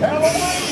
Hallelujah.